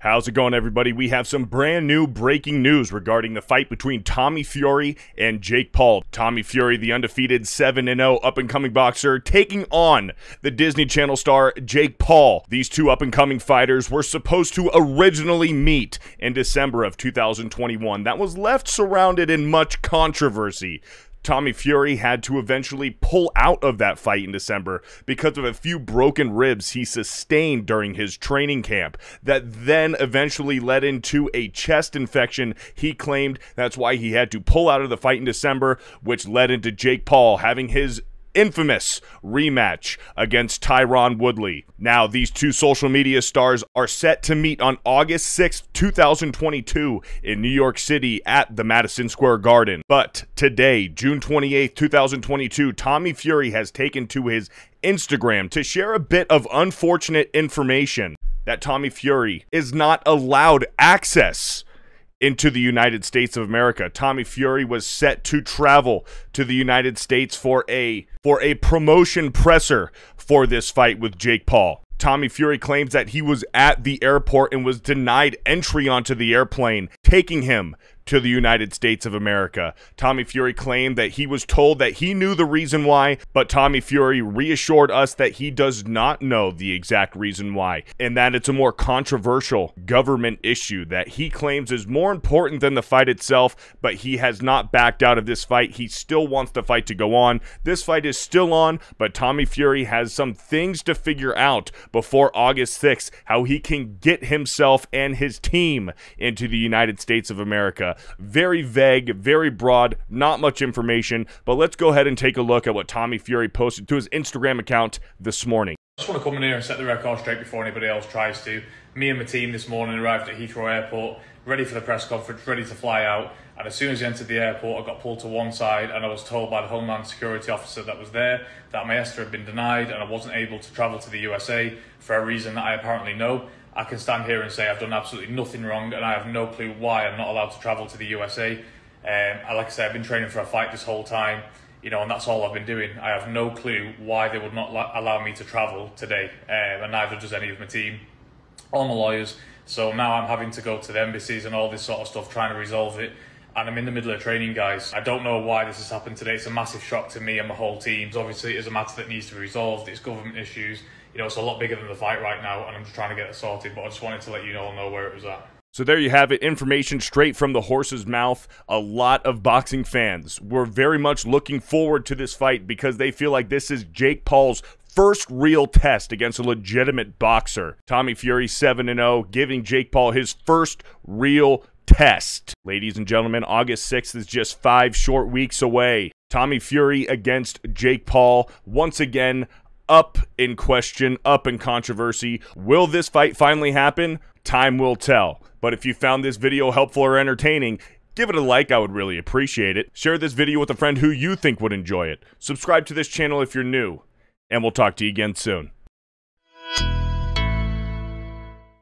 How's it going, everybody? We have some brand new breaking news regarding the fight between Tommy Fury and Jake Paul. Tommy Fury, the undefeated 7 0 up and oh coming boxer, taking on the Disney Channel star Jake Paul. These two up and coming fighters were supposed to originally meet in December of 2021. That was left surrounded in much controversy. Tommy Fury had to eventually pull out of that fight in December because of a few broken ribs he sustained during his training camp that then eventually led into a chest infection. He claimed that's why he had to pull out of the fight in December, which led into Jake Paul having his infamous rematch against Tyron Woodley. Now, these two social media stars are set to meet on August 6th, 2022, in New York City at the Madison Square Garden. But today, June 28th, 2022, Tommy Fury has taken to his Instagram to share a bit of unfortunate information that Tommy Fury is not allowed access into the United States of America. Tommy Fury was set to travel to the United States for a for a promotion presser for this fight with Jake Paul. Tommy Fury claims that he was at the airport and was denied entry onto the airplane, taking him to the United States of America. Tommy Fury claimed that he was told that he knew the reason why, but Tommy Fury reassured us that he does not know the exact reason why, and that it's a more controversial government issue that he claims is more important than the fight itself, but he has not backed out of this fight. He still wants the fight to go on. This fight is still on, but Tommy Fury has some things to figure out before August 6th how he can get himself and his team into the United States of America. Very vague, very broad, not much information. But let's go ahead and take a look at what Tommy Fury posted to his Instagram account this morning. I just want to come in here and set the record straight before anybody else tries to. Me and my team this morning arrived at Heathrow Airport, ready for the press conference, ready to fly out. And as soon as we entered the airport, I got pulled to one side and I was told by the Homeland Security officer that was there that my ESTA had been denied and I wasn't able to travel to the USA for a reason that I apparently know. I can stand here and say I've done absolutely nothing wrong and I have no clue why I'm not allowed to travel to the USA. Um, like I said, I've been training for a fight this whole time, you know, and that's all I've been doing. I have no clue why they would not allow me to travel today, um, and neither does any of my team or my lawyers. So now I'm having to go to the embassies and all this sort of stuff, trying to resolve it. And I'm in the middle of training, guys. I don't know why this has happened today. It's a massive shock to me and my whole team. Obviously, it is a matter that needs to be resolved. It's government issues you know, it's a lot bigger than the fight right now, and I'm just trying to get it sorted. But I just wanted to let you all know where it was at. So there you have it, information straight from the horse's mouth. A lot of boxing fans were very much looking forward to this fight because they feel like this is Jake Paul's first real test against a legitimate boxer. Tommy Fury 7 0, giving Jake Paul his first real test. Ladies and gentlemen, August 6th is just five short weeks away. Tommy Fury against Jake Paul. Once again, up in question, up in controversy. Will this fight finally happen? Time will tell. But if you found this video helpful or entertaining, give it a like, I would really appreciate it. Share this video with a friend who you think would enjoy it. Subscribe to this channel if you're new, and we'll talk to you again soon.